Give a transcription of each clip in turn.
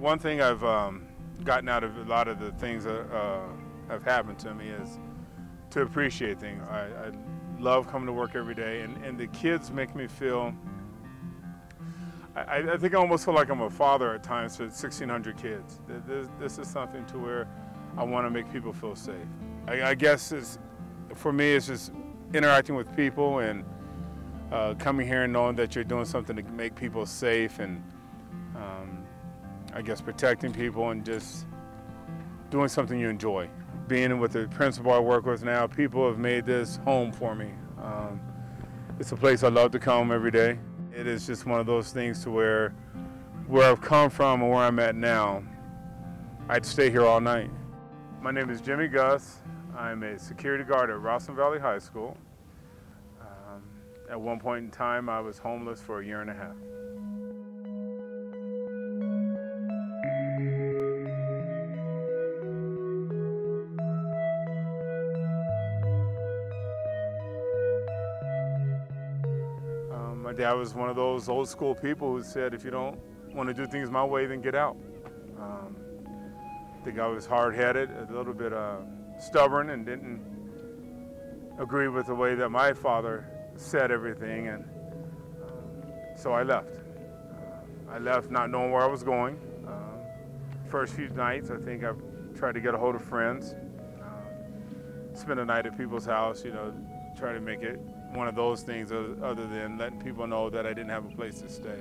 One thing I've um, gotten out of a lot of the things that uh, have happened to me is to appreciate things. I, I love coming to work every day, and, and the kids make me feel. I, I think I almost feel like I'm a father at times to 1,600 kids. This, this is something to where I want to make people feel safe. I, I guess for me, it's just interacting with people and uh, coming here and knowing that you're doing something to make people safe and um, I guess protecting people and just doing something you enjoy. Being with the principal I work with now, people have made this home for me. Um, it's a place I love to come every day. It is just one of those things to where where I've come from and where I'm at now, I'd stay here all night. My name is Jimmy Guss. I'm a security guard at Ralston Valley High School. Um, at one point in time, I was homeless for a year and a half. My dad was one of those old school people who said, if you don't want to do things my way, then get out. Um, I think I was hard-headed, a little bit uh, stubborn, and didn't agree with the way that my father said everything, and um, so I left. Uh, I left not knowing where I was going. Um, first few nights, I think I tried to get a hold of friends, uh, spend a night at people's house, you know, try to make it one of those things other than letting people know that I didn't have a place to stay.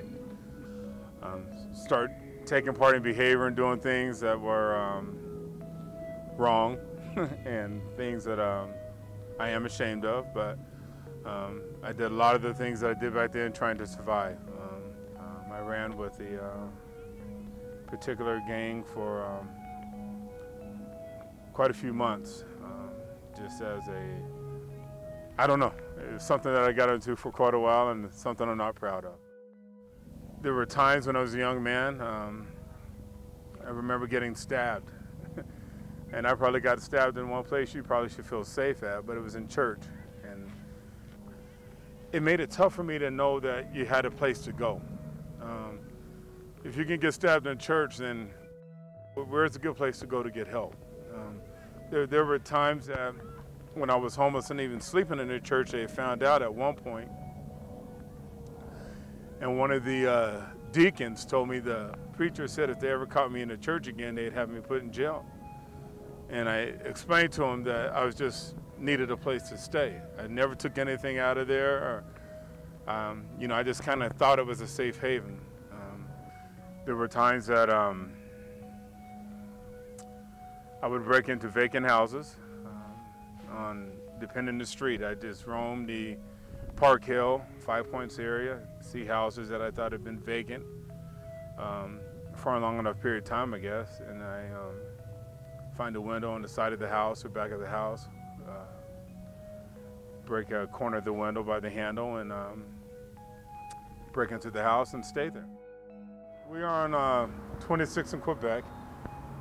Um, start taking part in behavior and doing things that were um, wrong and things that um, I am ashamed of, but um, I did a lot of the things that I did back then trying to survive. Um, um, I ran with the particular gang for quite a few months, just as a, I don't know, it's something that I got into for quite a while and something I'm not proud of. There were times when I was a young man, um, I remember getting stabbed. and I probably got stabbed in one place you probably should feel safe at, but it was in church. And it made it tough for me to know that you had a place to go. Um, if you can get stabbed in church, then where's a good place to go to get help? Um, there, there were times that when I was homeless and even sleeping in the church, they found out at one point and one of the uh, deacons told me the preacher said if they ever caught me in the church again, they'd have me put in jail. And I explained to him that I was just needed a place to stay. I never took anything out of there. Or, um, you know, I just kind of thought it was a safe haven. Um, there were times that um, I would break into vacant houses on depending the street. I just roamed the Park Hill, Five Points area, see houses that I thought had been vacant um, for a long enough period of time, I guess. And I um, find a window on the side of the house or back of the house, uh, break a corner of the window by the handle and um, break into the house and stay there. We are on uh, 26 in Quebec.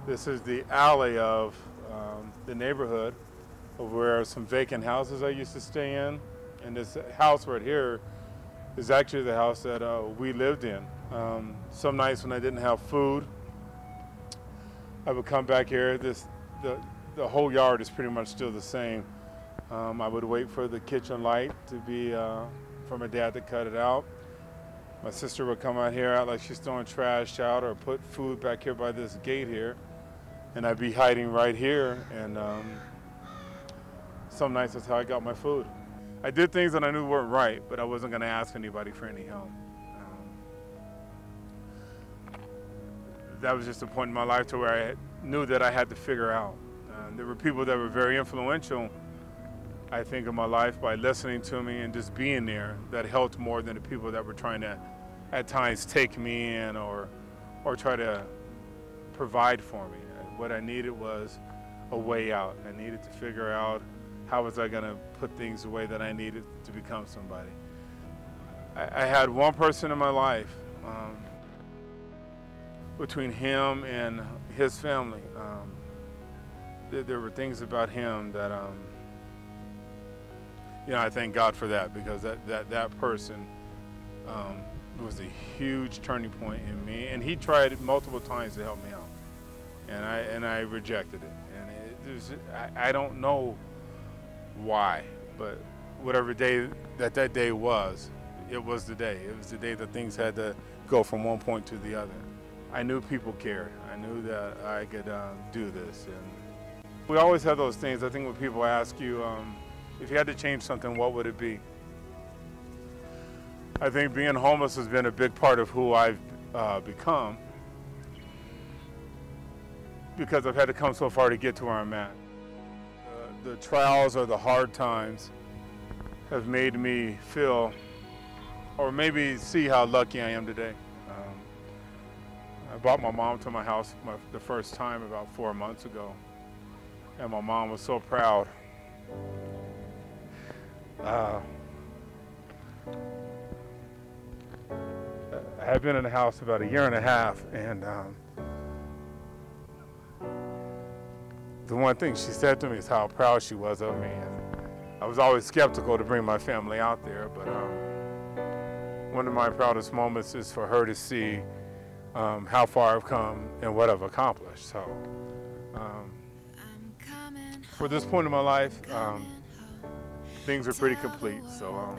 This is the alley of um, the neighborhood where some vacant houses I used to stay in. And this house right here is actually the house that uh, we lived in. Um, some nights when I didn't have food, I would come back here. This, the, the whole yard is pretty much still the same. Um, I would wait for the kitchen light to be, uh, for my dad to cut it out. My sister would come out here, out like she's throwing trash out or put food back here by this gate here. And I'd be hiding right here. And um, some nights that's how I got my food. I did things that I knew weren't right, but I wasn't going to ask anybody for any help. Um, that was just a point in my life to where I knew that I had to figure out. Uh, there were people that were very influential, I think, in my life by listening to me and just being there that helped more than the people that were trying to, at times, take me in or, or try to provide for me. What I needed was a way out. I needed to figure out how was I going to put things away that I needed to become somebody. I, I had one person in my life, um, between him and his family, um, th there were things about him that, um, you know, I thank God for that because that, that, that person um, was a huge turning point in me, and he tried multiple times to help me out, and I and I rejected it, and it was, I, I don't know why, but whatever day that that day was, it was the day. It was the day that things had to go from one point to the other. I knew people cared. I knew that I could uh, do this, and we always have those things. I think when people ask you um, if you had to change something, what would it be? I think being homeless has been a big part of who I've uh, become because I've had to come so far to get to where I'm at. The trials or the hard times have made me feel or maybe see how lucky I am today. Um, I brought my mom to my house my, the first time about four months ago, and my mom was so proud. Uh, I've been in the house about a year and a half, and um, the one thing she said to me is how proud she was of me. And I was always skeptical to bring my family out there, but um, one of my proudest moments is for her to see um, how far I've come and what I've accomplished. So, um, for this point in my life, um, things are pretty complete. So. Um,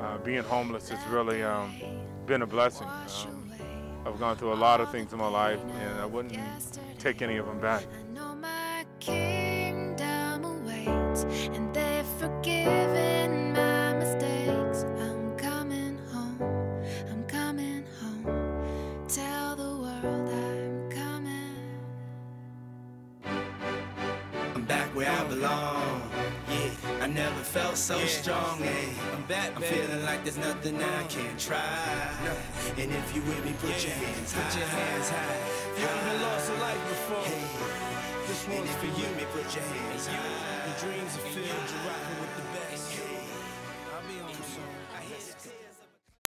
uh, being homeless has really um, been a blessing. I've gone through a lot of things in my life, and I wouldn't take any of them back. and they've forgiven my mistakes. I'm coming home, I'm coming home. Tell the world I'm coming. I'm back where I belong. I never felt so yeah. strong. Hey, I'm back, I'm feeling like there's nothing I can't try. And if you with me, put yeah. your hands put high. Put your hands high. You haven't lost a life before. Hey. This one's for you. Me, put your hands high. The dreams are filled. You're rocking with the.